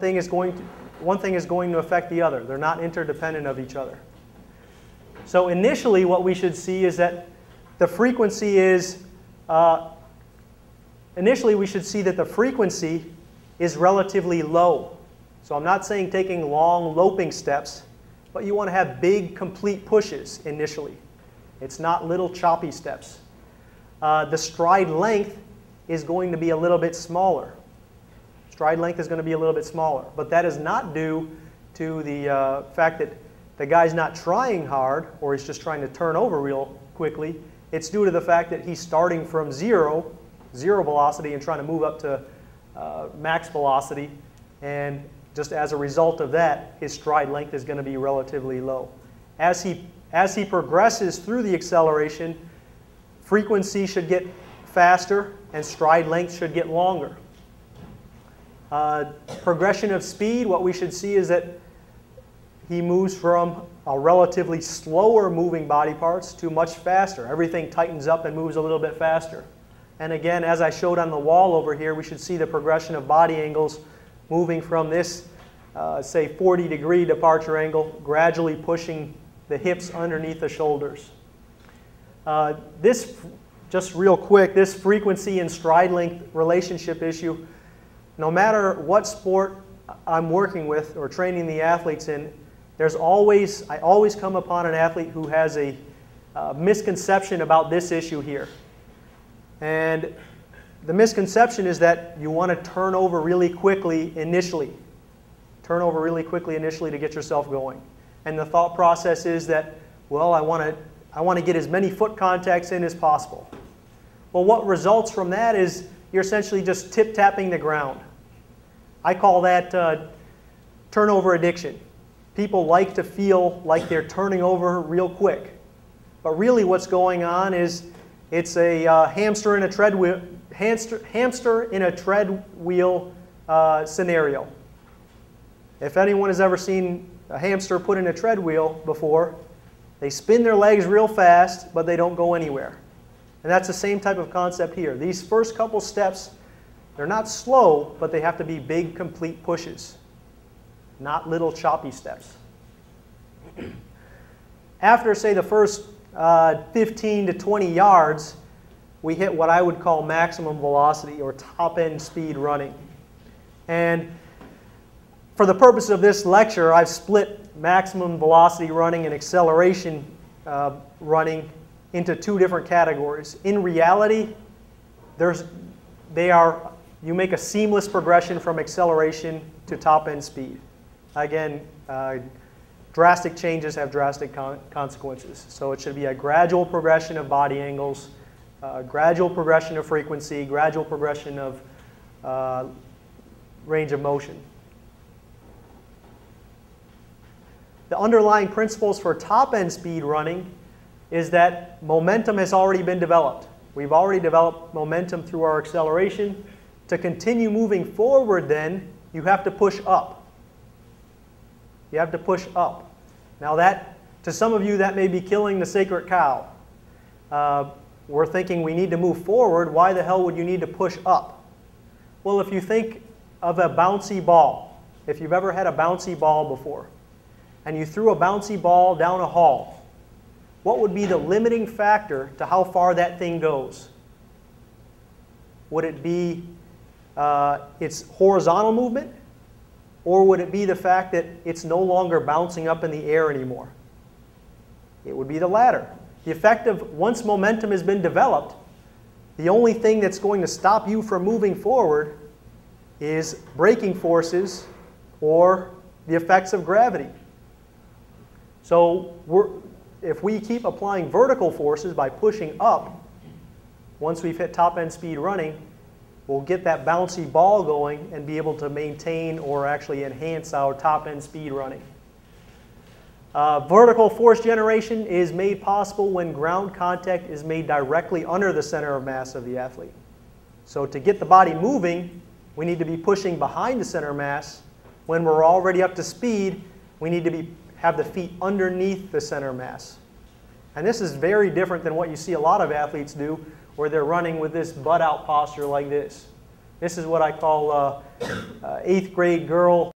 thing is going to, one thing is going to affect the other. They're not interdependent of each other. So initially what we should see is that the frequency is, uh, initially we should see that the frequency is relatively low. So I'm not saying taking long loping steps, but you want to have big complete pushes initially. It's not little choppy steps. Uh, the stride length is going to be a little bit smaller. Stride length is going to be a little bit smaller, but that is not due to the uh, fact that the guy's not trying hard or he's just trying to turn over real quickly. It's due to the fact that he's starting from zero, zero velocity, and trying to move up to uh, max velocity. And just as a result of that, his stride length is going to be relatively low. As he, as he progresses through the acceleration, frequency should get faster and stride length should get longer. Uh, progression of speed, what we should see is that he moves from a relatively slower moving body parts to much faster. Everything tightens up and moves a little bit faster. And again, as I showed on the wall over here, we should see the progression of body angles moving from this, uh, say, 40 degree departure angle, gradually pushing the hips underneath the shoulders. Uh, this, just real quick, this frequency and stride length relationship issue, no matter what sport I'm working with or training the athletes in, there's always, I always come upon an athlete who has a uh, misconception about this issue here. And the misconception is that you want to turn over really quickly initially. Turn over really quickly initially to get yourself going. And the thought process is that, well, I want to, I want to get as many foot contacts in as possible. Well, what results from that is you're essentially just tip tapping the ground. I call that uh, turnover addiction. People like to feel like they're turning over real quick. But really what's going on is it's a uh, hamster in a treadwheel, hamster, hamster in a treadwheel uh, scenario. If anyone has ever seen a hamster put in a treadwheel before, they spin their legs real fast, but they don't go anywhere. And that's the same type of concept here. These first couple steps, they're not slow, but they have to be big, complete pushes, not little choppy steps. After, say, the first uh, 15 to 20 yards, we hit what I would call maximum velocity or top end speed running. And for the purpose of this lecture, I've split maximum velocity running and acceleration uh, running into two different categories. In reality, there's, they are, you make a seamless progression from acceleration to top end speed. Again, uh, drastic changes have drastic con consequences. So it should be a gradual progression of body angles, uh, gradual progression of frequency, gradual progression of uh, range of motion. The underlying principles for top end speed running is that momentum has already been developed. We've already developed momentum through our acceleration. To continue moving forward then, you have to push up. You have to push up. Now that, to some of you, that may be killing the sacred cow. Uh, we're thinking we need to move forward. Why the hell would you need to push up? Well, if you think of a bouncy ball, if you've ever had a bouncy ball before, and you threw a bouncy ball down a hall, what would be the limiting factor to how far that thing goes? Would it be uh, its horizontal movement? Or would it be the fact that it's no longer bouncing up in the air anymore? It would be the latter. The effect of once momentum has been developed, the only thing that's going to stop you from moving forward is braking forces or the effects of gravity. So if we keep applying vertical forces by pushing up, once we've hit top end speed running, we'll get that bouncy ball going and be able to maintain or actually enhance our top end speed running. Uh, vertical force generation is made possible when ground contact is made directly under the center of mass of the athlete. So to get the body moving, we need to be pushing behind the center mass. When we're already up to speed, we need to be, have the feet underneath the center mass. And this is very different than what you see a lot of athletes do, where they're running with this butt out posture like this. This is what I call uh, uh, eighth grade girl